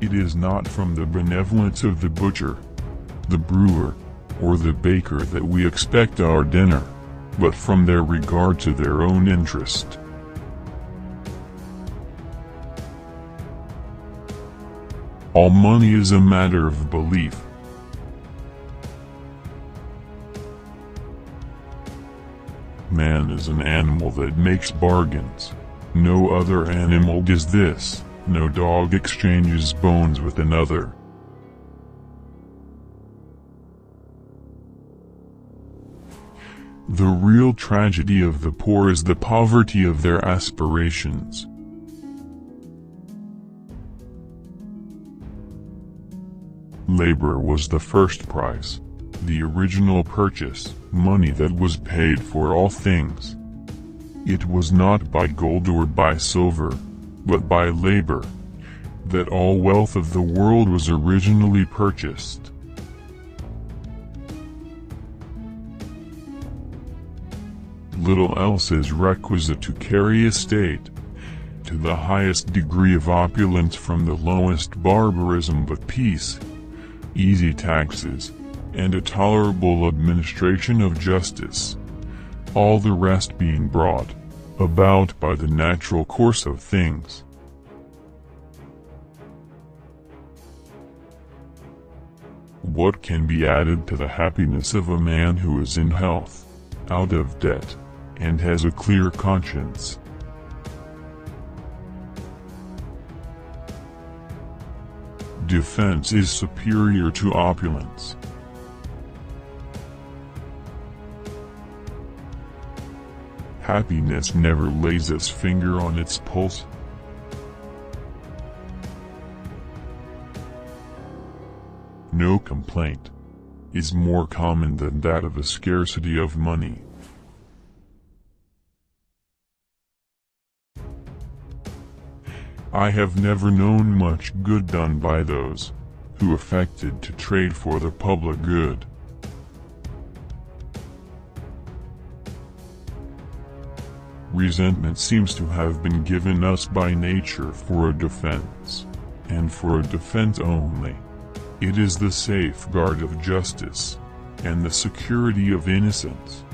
It is not from the benevolence of the butcher, the brewer, or the baker that we expect our dinner, but from their regard to their own interest. All money is a matter of belief. Man is an animal that makes bargains. No other animal does this, no dog exchanges bones with another. The real tragedy of the poor is the poverty of their aspirations. Labor was the first price, the original purchase, money that was paid for all things. It was not by gold or by silver, but by labor, that all wealth of the world was originally purchased. Little else is requisite to carry a state to the highest degree of opulence from the lowest barbarism but peace, easy taxes, and a tolerable administration of justice. All the rest being brought about by the natural course of things. What can be added to the happiness of a man who is in health, out of debt, and has a clear conscience? Defense is superior to opulence. Happiness never lays its finger on its pulse. No complaint is more common than that of a scarcity of money. I have never known much good done by those who affected to trade for the public good. Resentment seems to have been given us by nature for a defense, and for a defense only. It is the safeguard of justice, and the security of innocence.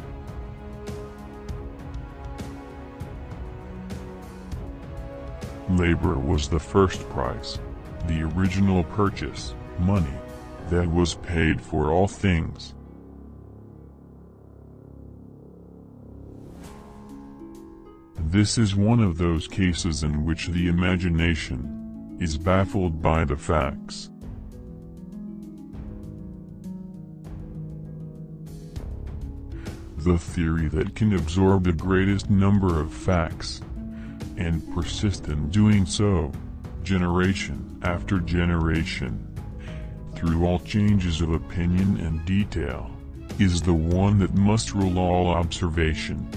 Labor was the first price, the original purchase, money, that was paid for all things. This is one of those cases in which the imagination is baffled by the facts. The theory that can absorb the greatest number of facts and persist in doing so, generation after generation, through all changes of opinion and detail, is the one that must rule all observation.